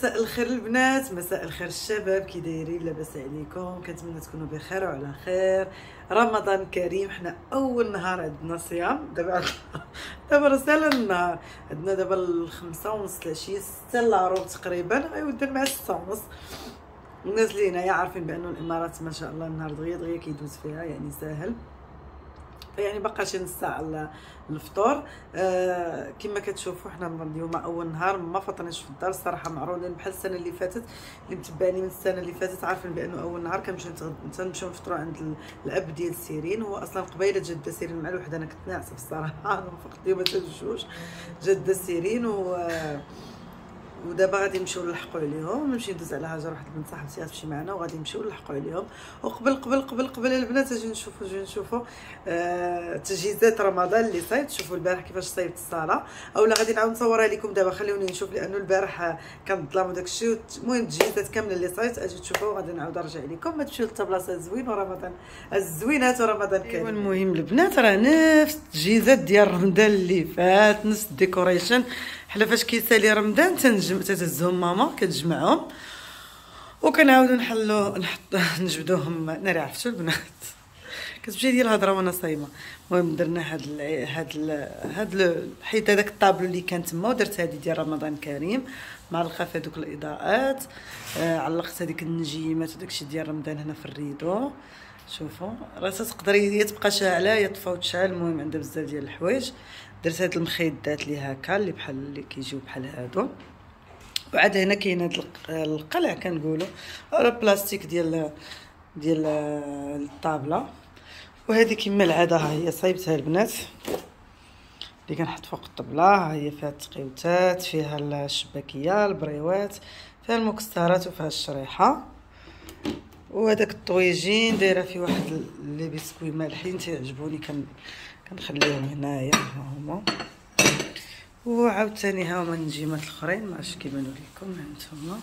مساء الخير البنات مساء الخير الشباب كي دايرين لاباس عليكم؟ كنتمنى تكونوا بخير وعلى خير. رمضان كريم حنا أول نهار عندنا صيام. دابا دابا رسالة النهار عندنا دابا الخمسة ونص العشية ستة إلا ربع تقريبا. غيودر مع ستة ونص. الناس اللي هنايا عارفين بأنه الإمارات ما شاء الله النهار دغيا دغيا كيدوز فيها يعني ساهل. يعني بقى شي نص ساعة الفطور آه كما كتشوفوا حنا اليوم أول نهار ما فطرناش في الدار الصراحه معرولين بحال السنة اللي فاتت. اللي متبعني من السنة اللي فاتت عارفين بأنه أول نهار كنمشيو تنمشيو نفطروا عند الأب ديال سيرين. هو أصلا قبيلة جدة سيرين مع الوحدة أنا كنت ناعسة بصراحة. فقت اليوم حتى الجوج جدة سيرين و ودابا غادي نمشيو نلحقوا عليهم. نمشي ندوز على هاجر واحد البنت صاحبتي تمشي معنا وغادي نمشيو نلحقوا عليهم. وقبل قبل قبل قبل البنات أجي نشوفوا أجي نشوفوا آه تجهيزات رمضان اللي صايبت شوفوا البارح كيفاش صايبت الصالة. أولا غادي نعاود نصورها لكم دابا. خليوني نشوف لأنه البارح كان الظلام وداك الشيء. المهم التجهيزات كاملة اللي صايبت أجي تشوفوا وغادي نعاود نرجع لكم. ما تمشيو للطبلاصه زوين. ورمضان الزوينات ورمضان كريم المهم البنات راه نفس التجهيزات ديال رمضان اللي فات نفس ال decoration. حنا فاش كيسالي رمضان تنجم تتهزهم ماما كتجمعهم وكنعاودو نحلو نحط نجبدوهم ناري عرفتو البنات. كتمشي ديال الهضرة وأنا صايمة. المهم درنا هاد ال هاد ال هاد ال حيت هذاك الطابلو اللي كان تما ودرت هادي ديال رمضان كريم مع الخف هذوك الإضاءات. آه علقت هذيك النجيمات وداكشي ديال رمضان هنا في ال rideau. شوفوا راه تقدر يا تبقى شاعلة يا تطفى وتشعل. المهم عندها بزاف ديال الحوايج. درت هاد المخيدات اللي هكا اللي بحال اللي كيجيو بحال هادو. وعاد هنا كاين هاد القلع كنقولوا راه بلاستيك ديال ديال الطابلة. وهذه كما العادة ها هي صايبتها البنات. اللي كنحط فوق الطبلة ها هي فيها التقيوتات فيها الشباكية البريوات فيها المكسرات وفيها الشريحة. وهذاك الطويجين دايرة فيه واحد les biscuits مالحين تيعجبوني كن كنخليهم هنايا هما. وعاوتاني ها هما النجيمات الاخرين ما عرفتش كيبانوا لكم هانتوما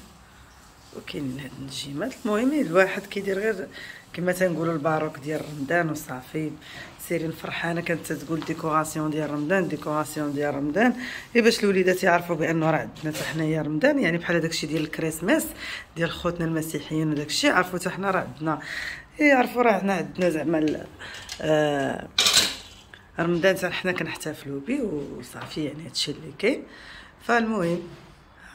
وكاينين هاد النجيمات. المهم الواحد كيدير غير كما تنقولوا الباروك ديال رمضان وصافي. سيرين فرحانة كانت تقول décoration ديال رمضان décoration ديال رمضان. غير باش الوليدات يعرفوا بأنه راه عندنا حتى حنايا رمضان يعني بحال داكشي ديال الكريسماس ديال خوتنا المسيحيين وداكشي عرفوا حتى حنا راه عندنا. يعرفوا راه حنا عندنا زعما آه رمضان حنا كنحتفلوا به وصافي يعني هادشي اللي كاين. فالمهم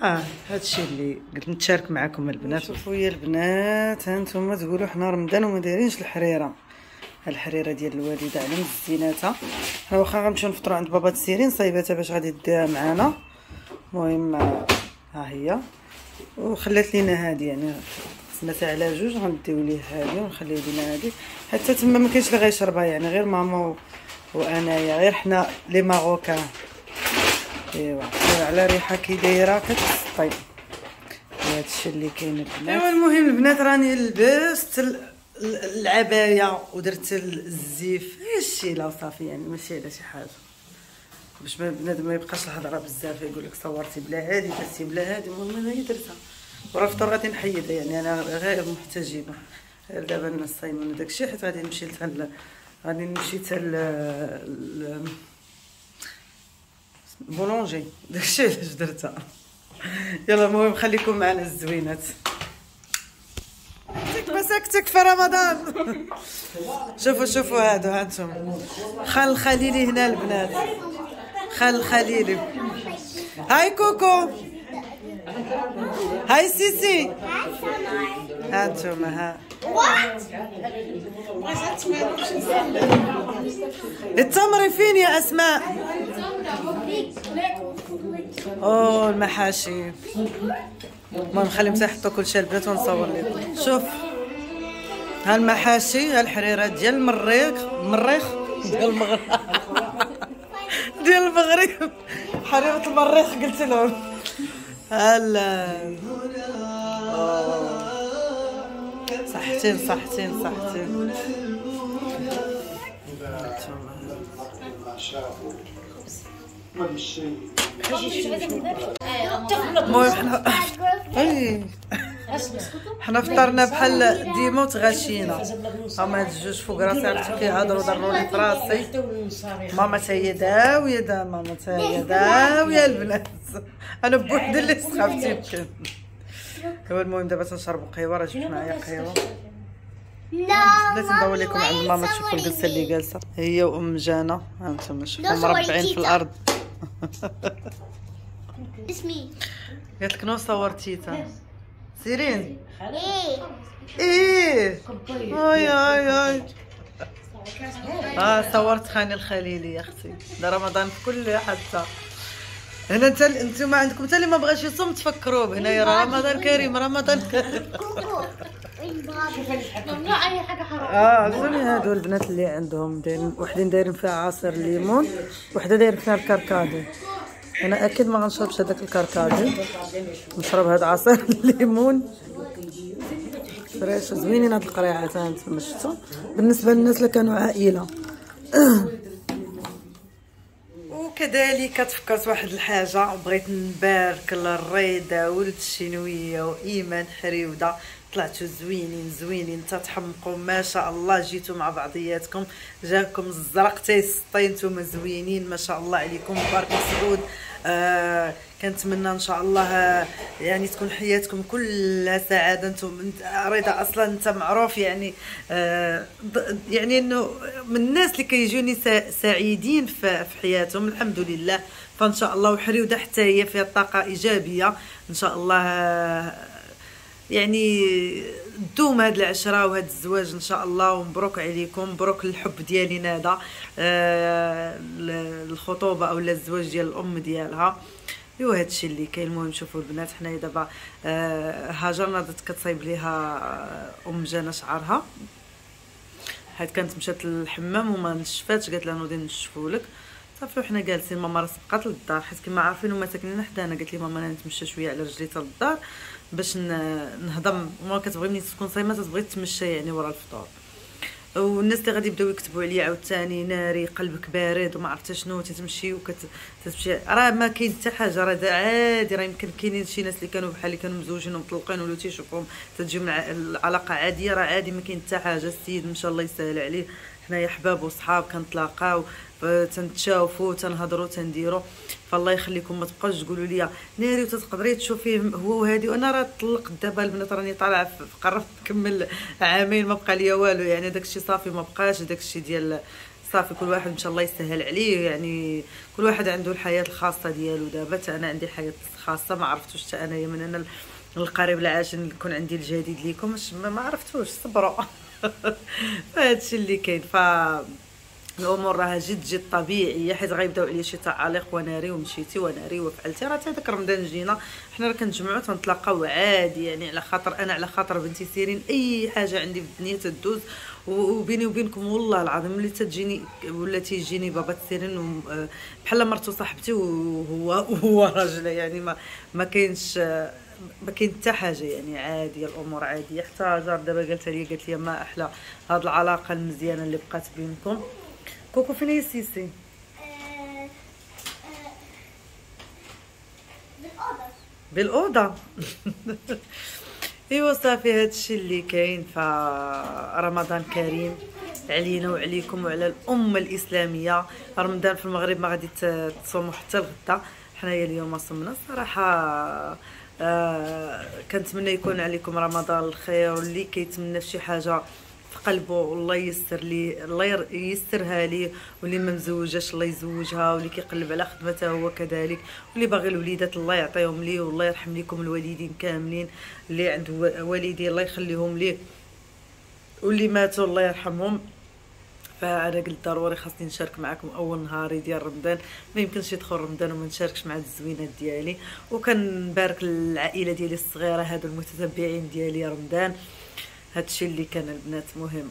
آه هادشي اللي قلت نتشارك معكم البنات. شوفوا يا البنات هانتوما تقولوا حنا رمضان وما دايرينش الحريرة. الحريرة ديال الوالدة على مزيناتها واخا غنمشيو نفطروا عند بابا تسيرين صايباتها باش غادي ديها معانا. المهم ها هي. وخلات لينا هادي يعني قسمتها على جوج غنديو ليه هادي ونخليو لينا هادي. حتى تما ما كاينش اللي غيشربها يعني غير ماما وانايا غير حنا لي marocains إيوا على ريحه كي دايره كتسطي هادشي اللي كاين البنات. إيوا المهم البنات راني لبست العباية ودرت الزيف. هادشي لا صافي يعني ماشي على شي حاجة. باش بنادم ما يبقاش الهضرة بزاف يقول لك صورتي بلا هادي درتي بلا هادي. المهم أنا درتها. وراه فطور غادي نحيدها يعني أنا غير محتجبه دابا الناس صايمين داكشي حيت غادي نمشي لتال غادي نمشي حتى ل بولونجي. داكشي علاش درتها. يلا المهم خليكم معنا الزوينات. مساكتك في رمضان. شوفوا شوفوا هادو هانتم خال الخليلي هنا البنات. خال الخليلي. هاي كوكو. هاي سيسي. هانتم ها. التمر فين يا أسماء؟ أوه المحاشي. ما نخليهم يحطوا كل شيء البنات ونصور لكم شوف. ها المحاشي ها ديال المريخ المريخ ديال المغرب. ديال المغرب. حريرة المريخ قلت لهم. هلا. صحتين صحتين صحتين. حنا حنا فطرنا بحال ديما وتغاشينا. هما هاد الجوج فوق راسي عرفتي كيهضروا ضروني في راسي. ماما تا هي داويه دا ماما تا هي داويه البنات. أنا بوحدي اللي سخفت يمكن. هو المهم دابا تنشربوا قهوه راه جبت معايا قهوه لا بلاتي ندور لكم عند ماما تشوفوا الجلسة اللي جالسة. هي وأم جانا. ها أنتم شوفوا. مربعين في الأرض. اسمي. قالت لك نو صورتيتا سيرين. إيه. إيه أي أي أي. آه صورت خاني الخليلي يا أختي. ده رمضان في كل حتى هنا انت أنتم عندكم حتى اللي ما بغاش يصوم تفكروا به هنايا راه رمضان كريم رمضان كريم. ممنوع أي حاجة حرام. آه شنو هادو البنات اللي عندهم دايرين وحدين دايرين فيها عصير ليمون وحدة داير فيها الكركادي. أنا أكيد ما غنشربش هذاك الكركادي. نشرب هذا عصير الليمون فريش زوينين هاد القريعات هانتوما شفتوا؟ بالنسبة للناس اللي كانوا عائلة. وكذلك تفكرت واحد الحاجة وبغيت نبارك للريضه ولد الشنوية وإيمان حريودة. طلعتوا زوينين زوينين تتحمقوا ما شاء الله. جيتوا مع بعضياتكم جاكم الزرق تيسطي نتوما زوينين ما شاء الله عليكم. بارك مسعود. آه كنتمنى إن شاء الله يعني تكون حياتكم كلها سعادة. أنتم أنت رضا أصلا أنت معروف يعني آه يعني إنه من الناس اللي كيجوني سعيدين في حياتهم الحمد لله. فإن شاء الله وحريوده حتى هي فيها طاقة إيجابية. إن شاء الله يعني دوم هاد العشرة وهاد الزواج إن شاء الله ومبروك عليكم مبروك الحب ديالي نادا آه ال- الخطوبة أو الزواج ديال الأم ديالها. ايوا هادشي اللي كاين المهم شوفوا البنات حنايا دابا آه هاجر ناضت كتصايب ليها آه، أم جانا شعرها. حيت كانت مشات للحمام وما نشفاتش قالت لها نوضي نشفو لك. صافي وحنا جالسين ماما راه سبقات للدار. حيت كما عارفين هما ساكنين حدانا قالت لي ماما أنا نتمشى شوية على رجلي حتى للدار باش نهضم. وما كتبغي ملي تكون صايمة تبغي تمشى يعني ورا الفطور. والناس اللي غادي يبداو يكتبوا عليا عاوتاني ناري قلبك بارد وما عرفت شنو تتمشي وكتمشي راه ما كاين حتى حاجة راه عادي راه يمكن كاينين شي ناس اللي كانوا بحال اللي كانوا مزوجين ومطلقين ولاو تيشوفهم تتجيهم الع- العلاقة عادية راه عادي ما كاين حتى حاجة. السيد ان شاء الله يسهل عليه. حنايا حباب وصحاب كنتلاقاو. تنتشافوا تنهضروا تنديروا فالله يخليكم ما تبقاوش تقولوا لي ناري وتتقدري تشوفيه هو وهادي. وأنا راه طلقت دابا البنات راني طالعة قربت نكمل عامين ما بقى ليا والو. يعني داكشي صافي ما بقاش. داكشي ديال صافي كل واحد إن شاء الله يسهل عليه. يعني كل واحد عنده الحياة الخاصة ديالو. دابا أنا عندي حياه خاصه ما عرفتوش حتى أنايا من أنا القريب العاشر يكون عندي الجديد ليكم. ما عرفتوش صبروا. فهادشي اللي كاين. ف الأمور راها جد جد طبيعيه حيت غيبداو عليا شي تعاليق وناري ومشيتي وناري وفعلتي. راه حتى داك رمضان جينا حنا راه كنتجمعوا تنتلاقاو عادي. يعني على خاطر أنا على خاطر بنتي سيرين أي حاجة عندي في الدنيا تدوز. وبيني وبينكم والله العظيم ملي تجيني ولا تيجيني بابا سيرين بحال مرتو صاحبتي وهو وهو راجل يعني ما ما كاينش ما كاين حتى حاجة يعني عادية. الأمور عادية. حتى هاجر دابا قالت لي قالت لي ما أحلى. هاد العلاقة المزيانة اللي بقات بينكم. كوكو فين هي سيسي آه، آه، بالأوضة بالاوضه ايوا صافي هادشي اللي كاين فرمضان كريم علينا وعليكم وعلى الامه الاسلاميه رمضان في المغرب ما غادي تصوموا حتى الغدا حنايا اليوم صمنا الصراحه آه كنتمنى يكون عليكم رمضان الخير واللي كيتمنى في شي حاجة في قلبه والله يسر لي الله ير- يسرها ليه واللي ما مزوجاش الله يزوجها واللي كيقلب على خدمته هو كذلك واللي باغي الوليدات الله يعطيهم ليه والله يرحم لكم الوالدين كاملين اللي عنده و- والدين الله يخليهم ليه واللي ماتوا الله يرحمهم. فانا قلت ضروري خاصني نشارك معكم أول نهاري ديال رمضان. ما يمكنش يدخل رمضان وما نشاركش مع الزوينات ديالي. وكنبارك للعائلة ديالي الصغيرة هادو المتتبعين ديالي رمضان. هادشي اللي كان البنات مهم.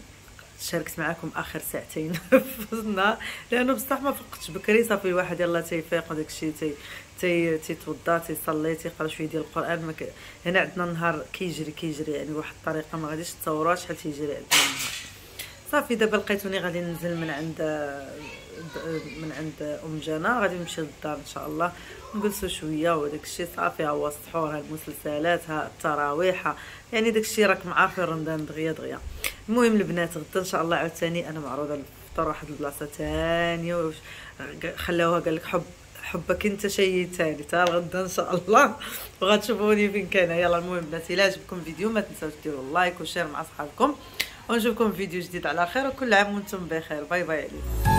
شاركت معكم آخر ساعتين النهار لأنه بصح ما فقتش. بكري صافي الواحد يلا تيفيق وداك الشيء تي تي تيتوضا تيصلي تيقرأ شوية ديال القرآن. ما ك... هنا عندنا النهار كيجري كيجري. يعني بواحد الطريقة ما غاديش تصوروها شحال تيجري عندنا النهار. صافي دابا لقيتوني غادي ننزل من عند من عند أم جنى. غادي نمشي للدار إن شاء الله. نجلسوا شوية وداك الشيء صافي ها هو السحور ها المسلسلات ها التراويح يعني داك الشيء راكم عارفين رمضان دغيا دغيا. المهم البنات غدا إن شاء الله عاوتاني أنا معروضة للفطور واحد البلاصة وش- خلاوها قال لك حب حبك أنت شيء ثاني تا الغدا إن شاء الله. وغتشوفوني فين كان. يلا المهم بنات الا عجبكم الفيديو ما تنساوش ديروا like و share مع صحابكم ونشوفكم في فيديو جديد على خير وكل عام وأنتم بخير. باي باي. عليكم